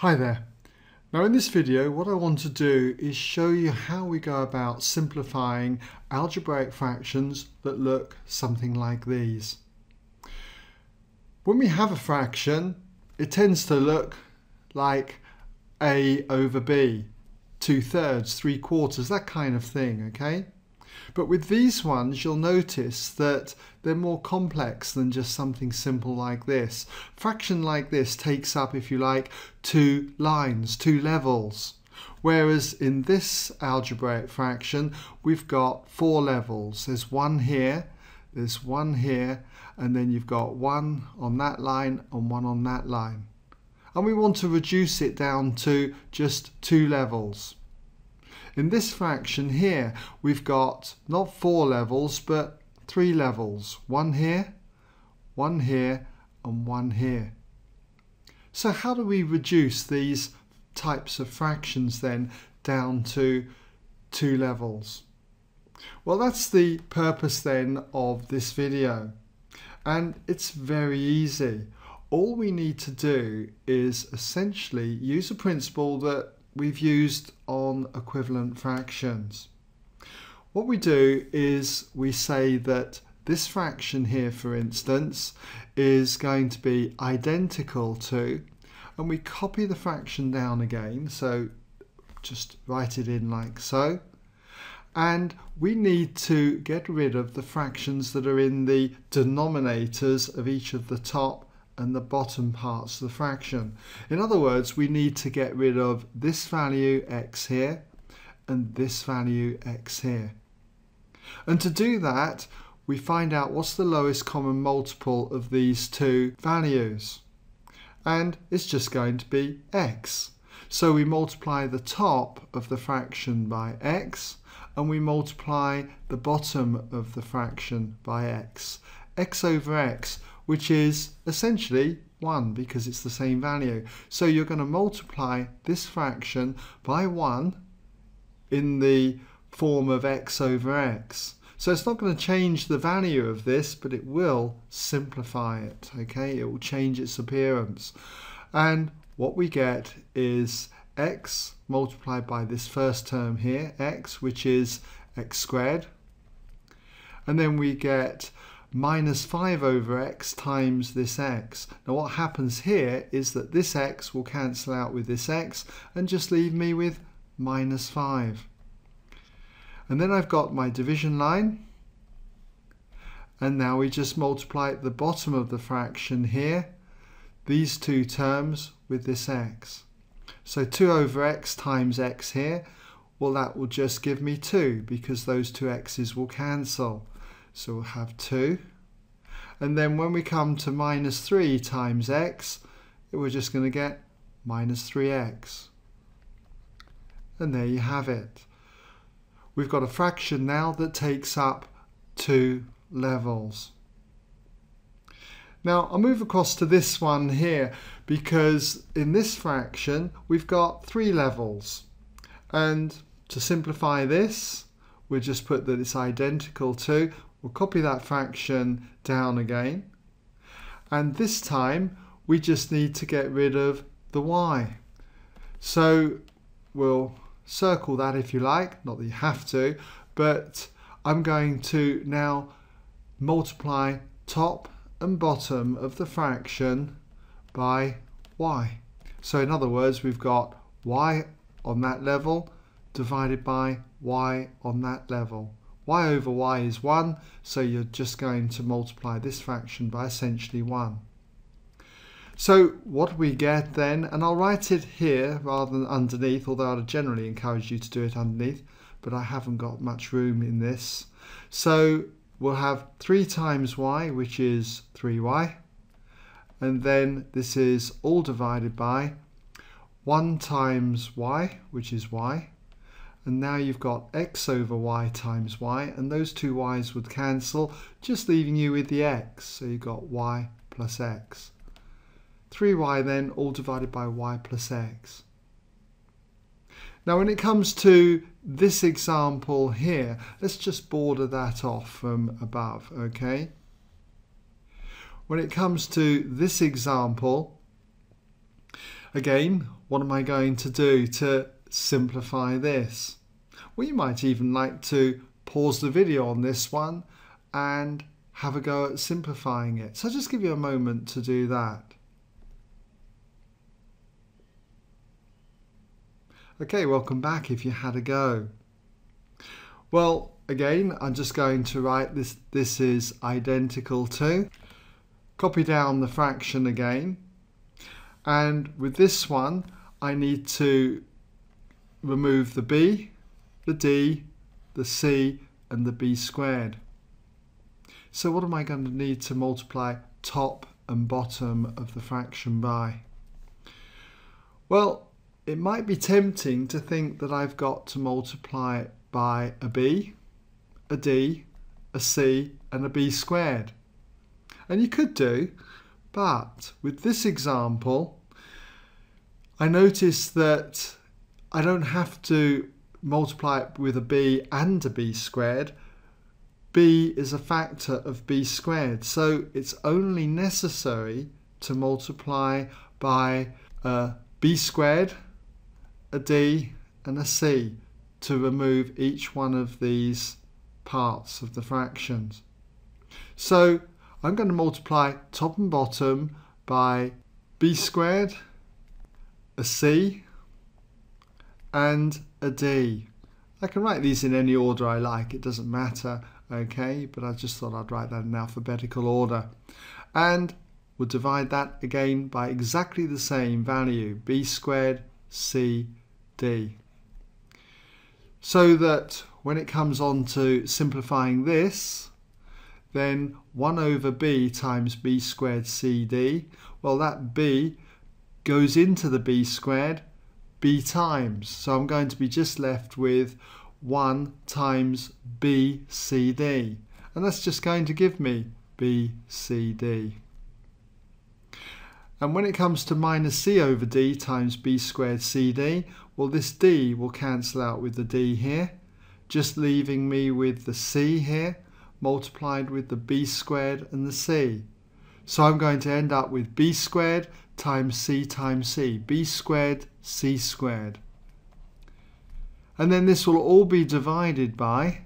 Hi there. Now in this video what I want to do is show you how we go about simplifying algebraic fractions that look something like these. When we have a fraction it tends to look like a over b, two thirds, three quarters, that kind of thing, okay? But with these ones, you'll notice that they're more complex than just something simple like this. Fraction like this takes up, if you like, two lines, two levels. Whereas in this algebraic fraction, we've got four levels. There's one here, there's one here, and then you've got one on that line and one on that line. And we want to reduce it down to just two levels. In this fraction here, we've got not four levels, but three levels. One here, one here, and one here. So how do we reduce these types of fractions then down to two levels? Well, that's the purpose then of this video. And it's very easy. All we need to do is essentially use a principle that we've used on equivalent fractions. What we do is we say that this fraction here, for instance, is going to be identical to, and we copy the fraction down again, so just write it in like so. And we need to get rid of the fractions that are in the denominators of each of the top and the bottom parts of the fraction. In other words, we need to get rid of this value x here and this value x here. And to do that, we find out what's the lowest common multiple of these two values. And it's just going to be x. So we multiply the top of the fraction by x and we multiply the bottom of the fraction by x. x over x which is essentially 1 because it's the same value. So you're going to multiply this fraction by 1 in the form of x over x. So it's not going to change the value of this, but it will simplify it, okay? It will change its appearance. And what we get is x multiplied by this first term here, x, which is x squared. And then we get minus 5 over x times this x. Now what happens here is that this x will cancel out with this x and just leave me with minus 5. And then I've got my division line and now we just multiply at the bottom of the fraction here these two terms with this x. So 2 over x times x here, well that will just give me 2 because those two x's will cancel. So we'll have 2. And then when we come to minus 3 times x, we're just going to get minus 3x. And there you have it. We've got a fraction now that takes up two levels. Now I'll move across to this one here because in this fraction we've got three levels and to simplify this we'll just put that it's identical to We'll copy that fraction down again. And this time we just need to get rid of the y. So we'll circle that if you like, not that you have to, but I'm going to now multiply top and bottom of the fraction by y. So in other words, we've got y on that level divided by y on that level y over y is 1, so you're just going to multiply this fraction by essentially 1. So what we get then, and I'll write it here rather than underneath, although I'd generally encourage you to do it underneath, but I haven't got much room in this. So we'll have 3 times y, which is 3y, and then this is all divided by 1 times y, which is y, and now you've got x over y times y and those two y's would cancel just leaving you with the x. So you've got y plus x. 3y then all divided by y plus x. Now when it comes to this example here let's just border that off from above okay? When it comes to this example Again, what am I going to do to simplify this? Well, you might even like to pause the video on this one and have a go at simplifying it. So I'll just give you a moment to do that. Okay, welcome back if you had a go. Well, again, I'm just going to write this, this is identical to, copy down the fraction again, and with this one, I need to remove the b, the d, the c, and the b squared. So what am I going to need to multiply top and bottom of the fraction by? Well, it might be tempting to think that I've got to multiply by a b, a d, a c and a b squared. And you could do, but with this example, I notice that I don't have to multiply it with a b and a b squared b is a factor of b squared. So it's only necessary to multiply by a b squared, a d and a c to remove each one of these parts of the fractions. So I'm going to multiply top and bottom by b squared, a c and a d. I can write these in any order I like, it doesn't matter okay? But I just thought I'd write that in alphabetical order. And we'll divide that again by exactly the same value b squared c d. So that when it comes on to simplifying this then 1 over b times b squared cd well that b goes into the b squared b times so I'm going to be just left with 1 times BCD. And that's just going to give me BCD. And when it comes to minus C over D times B squared CD, well this D will cancel out with the D here, just leaving me with the C here, multiplied with the B squared and the C. So I'm going to end up with B squared times C times C, B squared C squared. And then this will all be divided by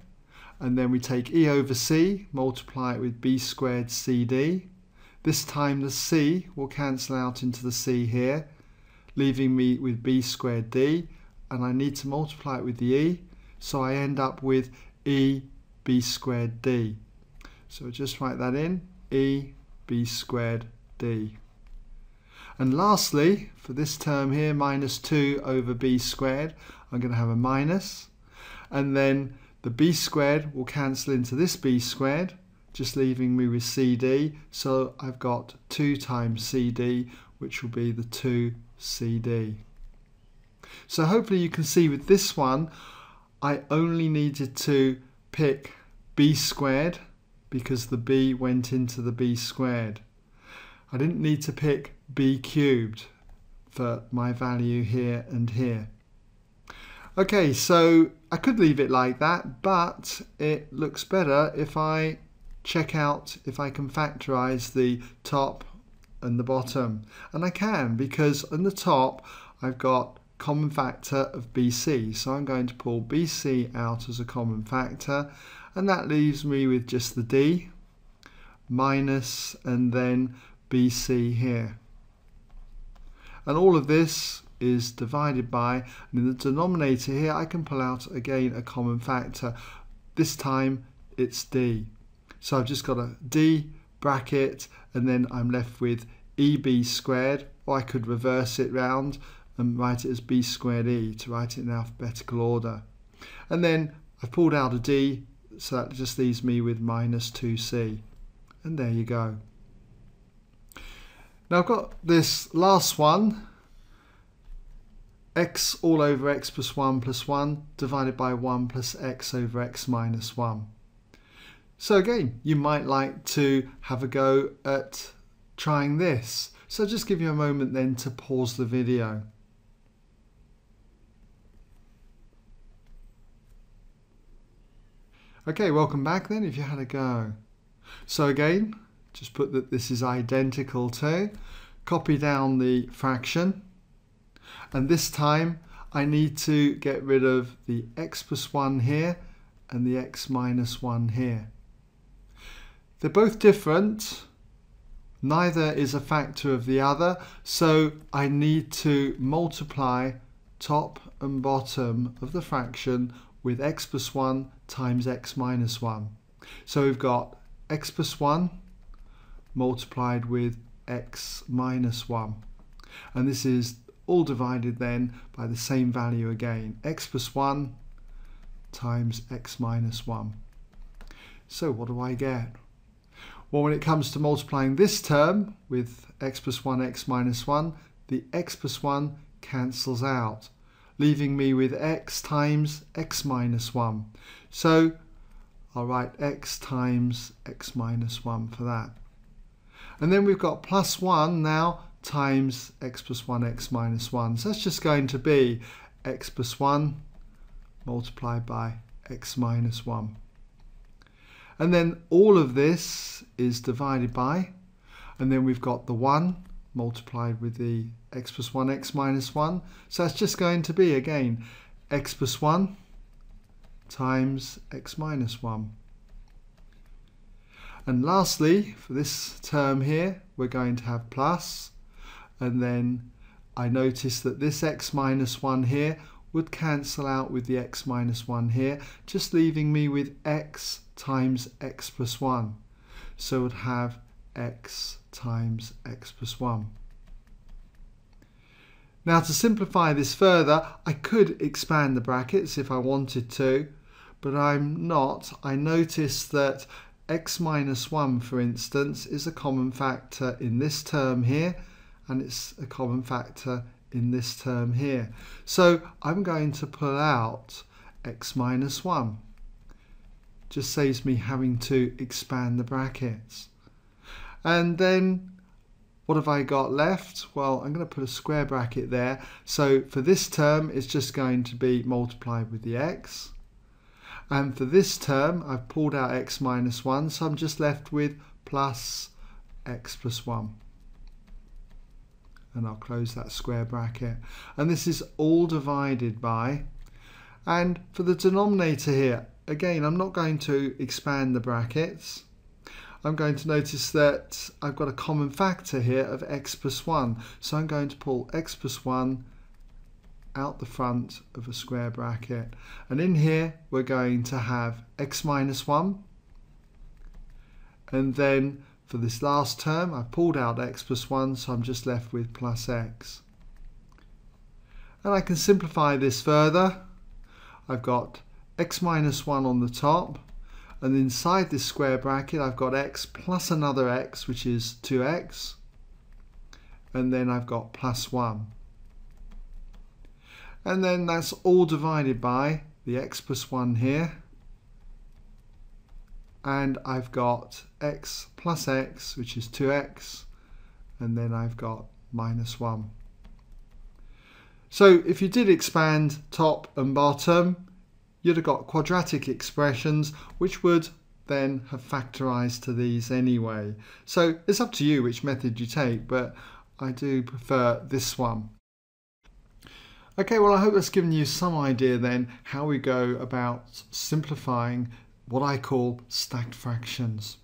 and then we take E over C multiply it with B squared CD this time the C will cancel out into the C here leaving me with B squared D and I need to multiply it with the E so I end up with E B squared D. So just write that in E B squared D and lastly, for this term here, minus 2 over b squared, I'm going to have a minus. And then the b squared will cancel into this b squared, just leaving me with cd. So I've got 2 times cd, which will be the 2cd. So hopefully you can see with this one, I only needed to pick b squared because the b went into the b squared. I didn't need to pick b cubed for my value here and here. Okay, so I could leave it like that, but it looks better if I check out if I can factorize the top and the bottom. And I can because on the top I've got common factor of BC. So I'm going to pull BC out as a common factor and that leaves me with just the D minus and then BC here. And all of this is divided by and in the denominator here I can pull out again a common factor. This time it's d. So I've just got a d bracket and then I'm left with eb squared or I could reverse it round and write it as b squared e to write it in alphabetical order and then I've pulled out a d so that just leaves me with minus 2c and there you go now I've got this last one, x all over x plus 1 plus 1 divided by 1 plus x over x minus 1. So again, you might like to have a go at trying this. So just give you a moment then to pause the video. Okay, welcome back then if you had a go. So again, just put that this is identical to, copy down the fraction, And this time I need to get rid of the x plus 1 here and the x minus 1 here. They're both different. Neither is a factor of the other, so I need to multiply top and bottom of the fraction with x plus 1 times x minus 1. So we've got x plus 1 multiplied with x minus 1. And this is all divided then by the same value again, x plus 1 times x minus 1. So what do I get? Well, when it comes to multiplying this term with x plus 1, x minus 1, the x plus 1 cancels out, leaving me with x times x minus 1. So I'll write x times x minus 1 for that. And then we've got plus 1 now times x plus 1, x minus 1. So that's just going to be x plus 1 multiplied by x minus 1. And then all of this is divided by, and then we've got the 1 multiplied with the x plus 1, x minus 1. So that's just going to be, again, x plus 1 times x minus 1. And lastly, for this term here, we're going to have plus, and then I notice that this x minus 1 here would cancel out with the x minus 1 here, just leaving me with x times x plus 1. So it would have x times x plus 1. Now to simplify this further, I could expand the brackets if I wanted to, but I'm not. I notice that x minus 1, for instance, is a common factor in this term here, and it's a common factor in this term here. So I'm going to pull out x minus 1 just saves me having to expand the brackets. And then what have I got left? Well, I'm going to put a square bracket there. So for this term, it's just going to be multiplied with the x. And for this term, I've pulled out x minus 1, so I'm just left with plus x plus 1. And I'll close that square bracket. And this is all divided by, and for the denominator here, again, I'm not going to expand the brackets. I'm going to notice that I've got a common factor here of x plus 1. So I'm going to pull x plus 1 out the front of a square bracket. And in here, we're going to have x minus 1. And then for this last term, I pulled out x plus 1, so I'm just left with plus x. And I can simplify this further. I've got x minus 1 on the top and inside this square bracket I've got x plus another x which is 2x and then I've got plus 1 and then that's all divided by the x plus 1 here. And I've got x plus x which is 2x and then I've got minus 1 so if you did expand top and bottom you'd have got quadratic expressions which would then have factorized to these anyway. So it's up to you which method you take, but I do prefer this one. Okay, well I hope that's given you some idea then how we go about simplifying what I call stacked fractions.